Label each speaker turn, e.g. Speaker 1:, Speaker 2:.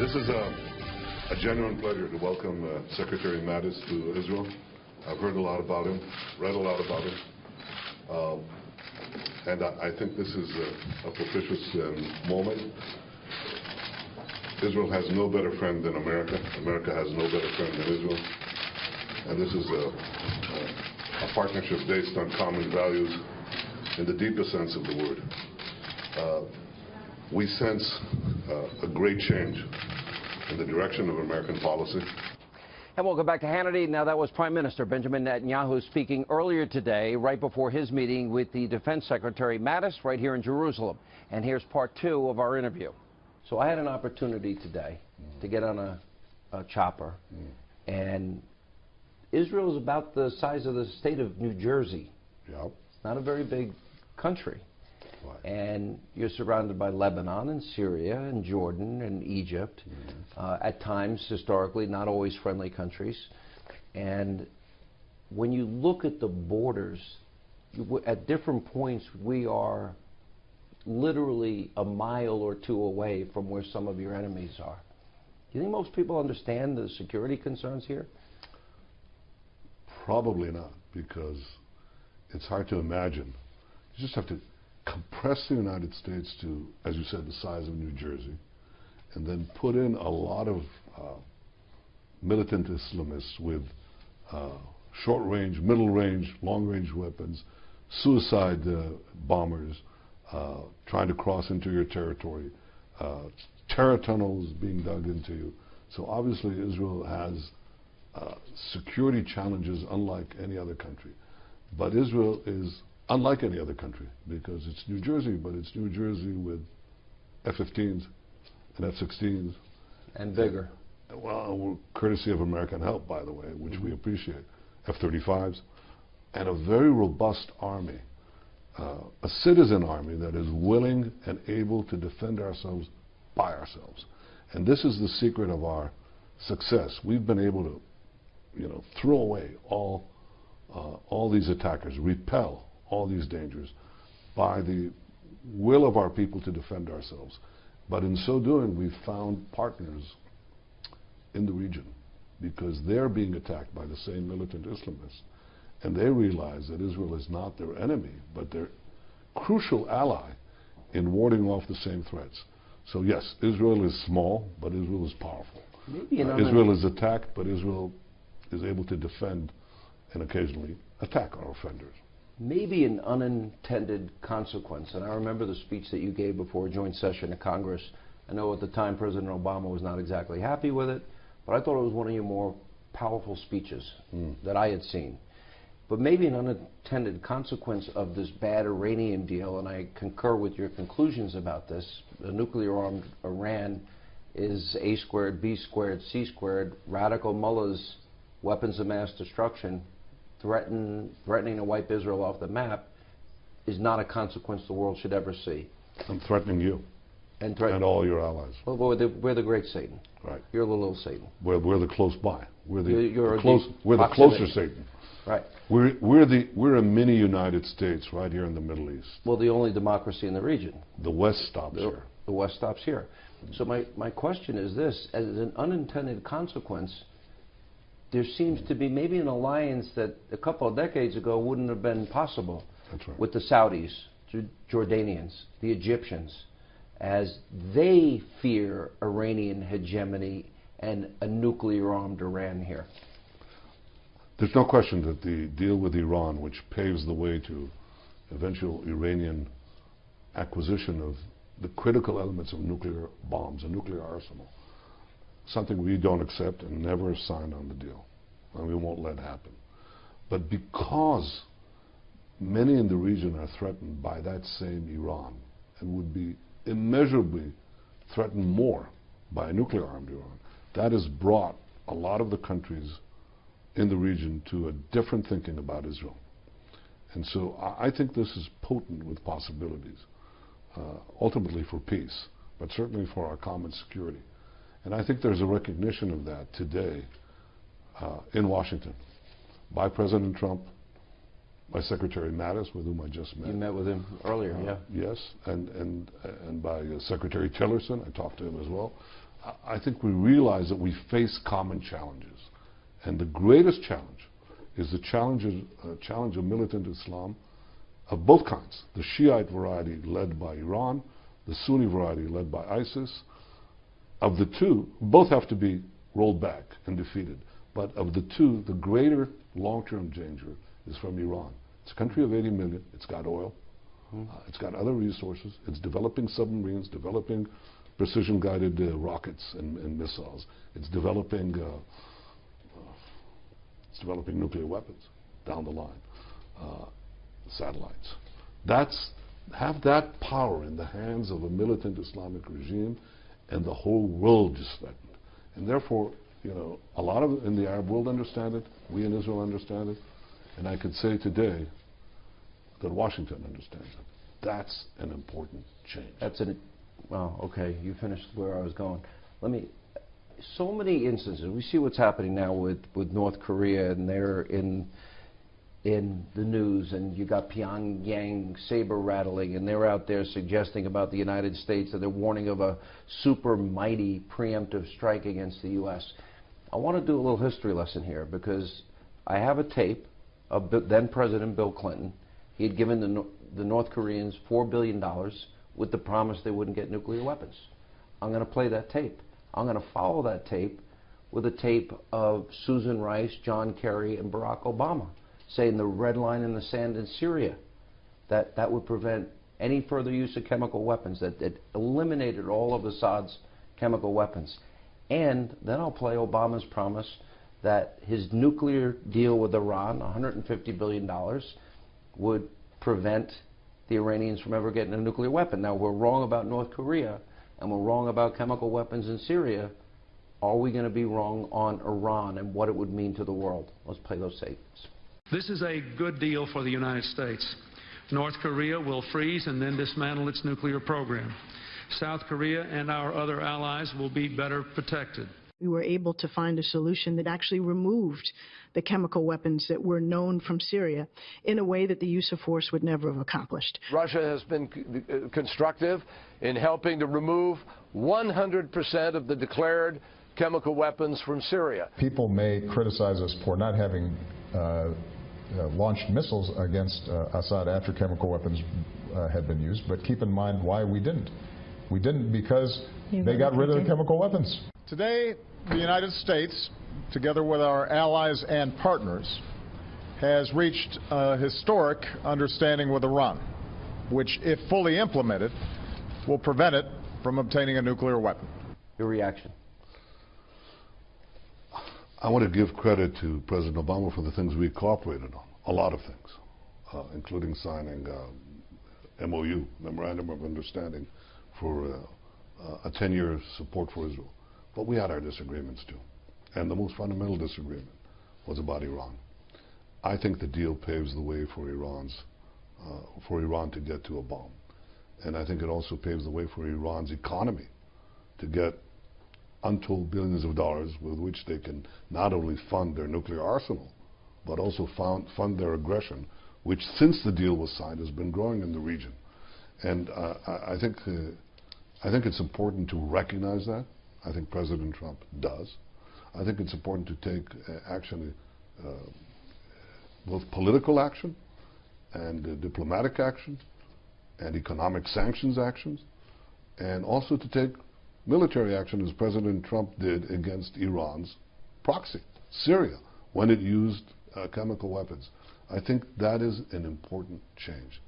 Speaker 1: This is a, a genuine pleasure to welcome uh, Secretary Mattis to Israel. I've heard a lot about him, read a lot about him, um, and I, I, think this is a, a propitious um, moment. Israel has no better friend than America. America has no better friend than Israel. And this is a, a, a partnership based on common values in the deepest sense of the word. Uh, we sense uh, a great change in the direction of American policy.
Speaker 2: And welcome back to Hannity. Now, that was Prime Minister Benjamin Netanyahu speaking earlier today, right before his meeting with the Defense Secretary Mattis, right here in Jerusalem. And here's part two of our interview. So I had an opportunity today to get on a, a chopper, and Israel is about the size of the state of New Jersey.
Speaker 1: Yep.
Speaker 2: It's not a very big country. And you're surrounded by Lebanon and Syria and Jordan and Egypt, mm-hmm. uh, at times, historically, not always friendly countries. And when you look at the borders, you, at different points, we are literally a mile or two away from where some of your enemies are. Do you think most people understand the security concerns here?
Speaker 1: Probably not, because it's hard to imagine. You just have to compress the United States to, as you said, the size of New Jersey, and then put in a lot of uh, militant Islamists with uh, short range, middle range, long range weapons, suicide uh, bombers uh, trying to cross into your territory, uh, terror tunnels being dug into you. So obviously Israel has uh, security challenges unlike any other country. But Israel is unlike any other country because it's New Jersey, but it's New Jersey with F-15s and F-16s.
Speaker 2: And bigger.
Speaker 1: well, courtesy of American help, by the way, which mm -hmm. we mm-hmm. appreciate. F-35s and a very robust army, uh, a citizen army that is willing and able to defend ourselves by ourselves. And this is the secret of our success. We've been able to, you know, throw away all, uh, all these attackers, repel all these dangers by the will of our people to defend ourselves. But in so doing, we've found partners in the region because they're being attacked by the same militant Islamists. And they realize that Israel is not their enemy, but their crucial ally in warding off the same threats. So yes, Israel is small, but Israel is powerful. Uh, Israel is attacked, but Israel is able to defend and occasionally attack our offenders
Speaker 2: maybe an unintended consequence. And I remember the speech that you gave before a joint session of Congress. I know at the time President Obama was not exactly happy with it, but I thought it was one of your more powerful speeches mm. that I had seen. But maybe an unintended consequence of this bad Iranian deal, and I concur with your conclusions about this, the nuclear armed Iran is A squared, B squared, C squared, radical mullahs, weapons of mass destruction, threaten, threatening to wipe Israel off the map is not a consequence the world should ever see.
Speaker 1: I'm threatening you.
Speaker 2: And,
Speaker 1: and all your allies.
Speaker 2: Well, we're the, we're the great Satan.
Speaker 1: Right.
Speaker 2: You're the little Satan.
Speaker 1: We're, we're the close by. We're the,
Speaker 2: you're, you're
Speaker 1: the close. We're the closer Satan.
Speaker 2: Right.
Speaker 1: We're we're the we're a mini United States right here in the Middle East.
Speaker 2: Well, the only democracy in the region.
Speaker 1: The West stops
Speaker 2: the,
Speaker 1: here.
Speaker 2: The West stops here. So my my question is this: as an unintended consequence, there seems to be maybe an alliance that a couple of decades ago wouldn't have been possible
Speaker 1: right.
Speaker 2: with the Saudis, the Jordanians, the Egyptians, as they fear Iranian hegemony and a nuclear armed Iran here.
Speaker 1: There's no question that the deal with Iran, which paves the way to eventual Iranian acquisition of the critical elements of nuclear bombs, a nuclear arsenal, something we don't accept and never sign on the deal. And we won't let happen. But because many in the region are threatened by that same Iran and would be immeasurably threatened more by a nuclear armed Iran, that has brought a lot of the countries in the region to a different thinking about Israel. And so I, I think this is potent with possibilities, uh, ultimately for peace, but certainly for our common security. And I think there's a recognition of that today uh, in Washington by President Trump, by Secretary Mattis, with whom I just met.
Speaker 2: You met with him earlier, uh,
Speaker 1: yeah. Yes, and, and, and by uh, Secretary Tillerson, I talked to him as well. I- I think we realize that we face common challenges. And the greatest challenge is the challenge of, uh, challenge of militant Islam of both kinds. The Shiite variety led by Iran, the Sunni variety led by ISIS. Of the two, both have to be rolled back and defeated. But of the two, the greater long-term danger is from Iran. It's a country of 80 million. It's got oil. Uh, it's got other resources. It's developing submarines, developing precision-guided uh, rockets and, and missiles. It's developing uh, it's developing nuclear weapons down the line, uh, satellites. That's have that power in the hands of a militant Islamic regime, and the whole world is threatened. And therefore, you know, a lot of in the Arab world understand it. We in Israel understand it, and I could say today that Washington understands it. That's an important change.
Speaker 2: That's an, well, okay, you finished where I was going. Let me, so many instances, we see what's happening now with, with North Korea, and they're in, in the news, and you got Pyongyang saber rattling, and they're out there suggesting about the United States that they're warning of a super mighty preemptive strike against the U.S. I want to do a little history lesson here because I have a tape of then President Bill Clinton. He had given the, the North Koreans $4 billion with the promise they wouldn't get nuclear weapons. I'm going to play that tape. I'm going to follow that tape with a tape of Susan Rice, John Kerry, and Barack Obama saying the red line in the sand in Syria, that that would prevent any further use of chemical weapons, that it eliminated all of Assad's chemical weapons. And then I'll play Obama's promise that his nuclear deal with Iran, $150 billion, would prevent the Iranians from ever getting a nuclear weapon. Now, we're wrong about North Korea and we're wrong about chemical weapons in Syria. Are we going to be wrong on Iran and what it would mean to the world? Let's play those tapes.
Speaker 3: This is a good deal for the United States. North Korea will freeze and then dismantle its nuclear program. South Korea and our other allies will be better protected.
Speaker 4: we were able to find a solution that actually removed the chemical weapons that were known from Syria in a way that the use of force would never have accomplished.
Speaker 5: Russia has been uh, constructive in helping to remove 100% of the declared chemical weapons from Syria.
Speaker 6: People may criticize us for not having uh, uh, launched missiles against uh, Assad after chemical weapons uh, had been used, but keep in mind why we didn't. We didn't because they got rid of the chemical weapons.
Speaker 7: Today, the United States, together with our allies and partners, has reached a historic understanding with Iran, which, if fully implemented, will prevent it from obtaining a nuclear weapon.
Speaker 2: Your reaction?
Speaker 1: I want to give credit to President Obama for the things we cooperated on, a lot of things, uh, including signing uh, MOU, Memorandum of Understanding, for uh, uh, a 10-year support for Israel. But we had our disagreements too. And the most fundamental disagreement was about Iran. I think the deal paves the way for Iran's, uh, for Iran to get to a bomb. And I think it also paves the way for Iran's economy to get untold billions of dollars with which they can not only fund their nuclear arsenal, but also fund, fund their aggression, which since the deal was signed has been growing in the region. And uh, I, I think uh, I think it's important to recognize that. I think President Trump does. I think it's important to take uh, action, uh, both political action and uh, diplomatic action and economic sanctions actions, and also to take military action as President Trump did against Iran's proxy, Syria, when it used uh, chemical weapons. I think that is an important change.